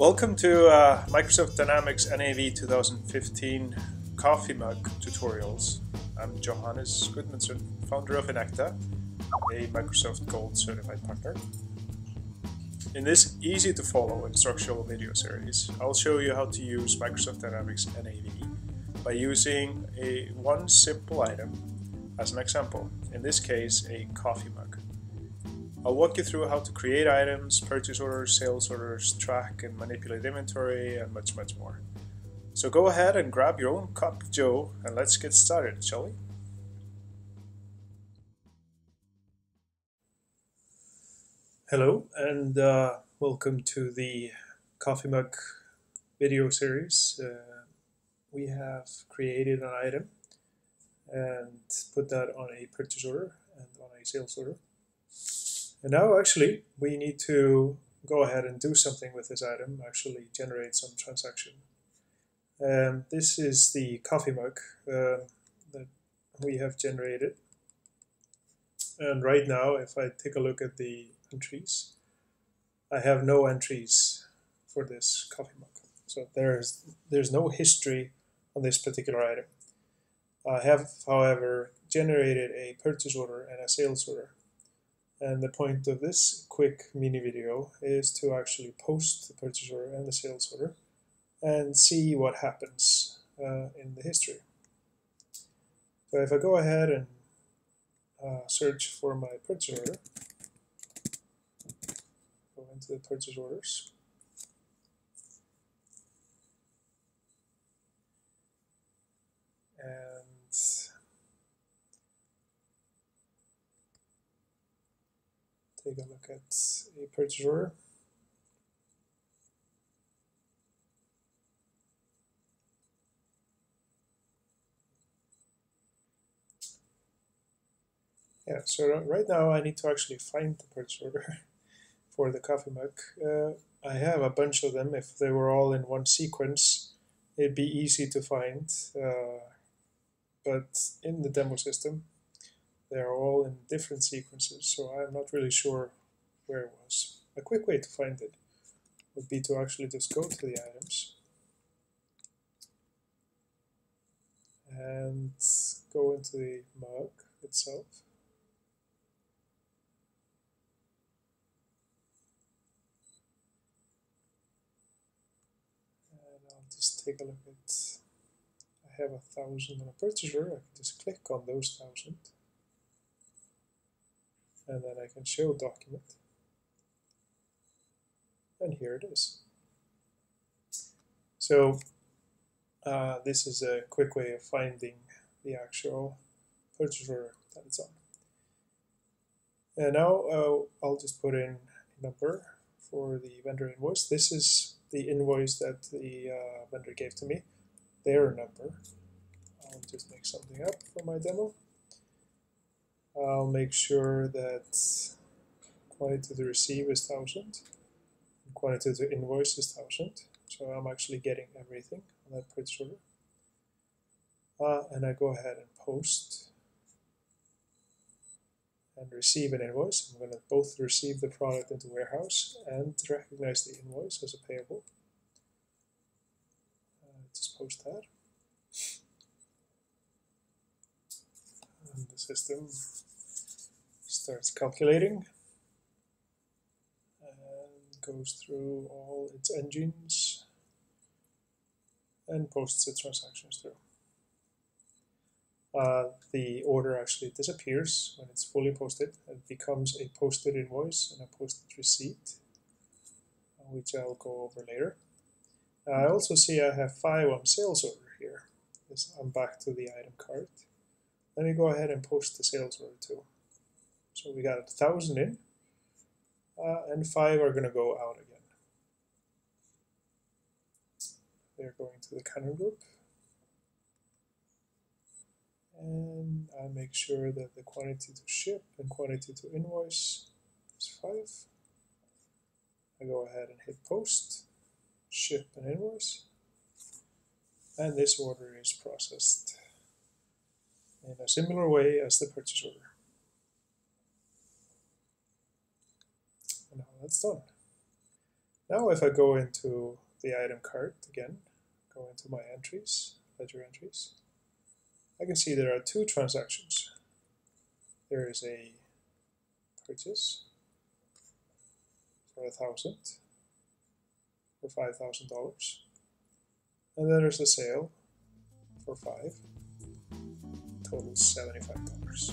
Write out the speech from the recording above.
Welcome to uh, Microsoft Dynamics NAV 2015 Coffee Mug Tutorials. I'm Johannes Gudmundsson, founder of iNECTA, a Microsoft Gold certified partner. In this easy to follow instructional video series, I'll show you how to use Microsoft Dynamics NAV by using a one simple item as an example, in this case a coffee mug. I'll walk you through how to create items, purchase orders, sales orders, track and manipulate inventory, and much, much more. So go ahead and grab your own cup of joe and let's get started, shall we? Hello and uh, welcome to the Coffee Mug video series. Uh, we have created an item and put that on a purchase order and on a sales order. And now actually we need to go ahead and do something with this item, actually generate some transaction. Um, this is the coffee mug uh, that we have generated. And right now, if I take a look at the entries, I have no entries for this coffee mug. So there's, there's no history on this particular item. I have, however, generated a purchase order and a sales order. And the point of this quick mini video is to actually post the purchase order and the sales order and see what happens uh, in the history. So if I go ahead and uh, search for my purchase order, go into the purchase orders, take a look at a order. Yeah, so right now I need to actually find the order for the coffee mug. Uh, I have a bunch of them. If they were all in one sequence, it'd be easy to find. Uh, but in the demo system, they're all in different sequences, so I'm not really sure where it was. A quick way to find it would be to actually just go to the items and go into the mug itself. And I'll just take a look at, I have a thousand on a purchase order, I can just click on those thousand and then I can show document. And here it is. So uh, this is a quick way of finding the actual purchase order that it's on. And now uh, I'll just put in a number for the vendor invoice. This is the invoice that the uh, vendor gave to me, their number. I'll just make something up for my demo. I'll make sure that quantity to the receive is 1000 quantity to invoice is 1000 so I'm actually getting everything on that purchase order uh, and I go ahead and post and receive an invoice. I'm going to both receive the product into warehouse and recognize the invoice as a payable. Uh, just post that. And the system starts calculating and goes through all its engines and posts the transactions through. Uh, the order actually disappears when it's fully posted. It becomes a posted invoice and a posted receipt, which I'll go over later. I also see I have five on sales order here. I'm back to the item card. Let me go ahead and post the sales order too. So we got a thousand in, uh, and five are going to go out again. They're going to the Cannon Group. And I make sure that the quantity to ship and quantity to invoice is five. I go ahead and hit post, ship and invoice. And this order is processed in a similar way as the purchase order. And now that's done. Now if I go into the item card again, go into my entries, ledger entries, I can see there are two transactions. There is a purchase for a thousand for five thousand dollars, and then there's a sale for five, total seventy-five dollars.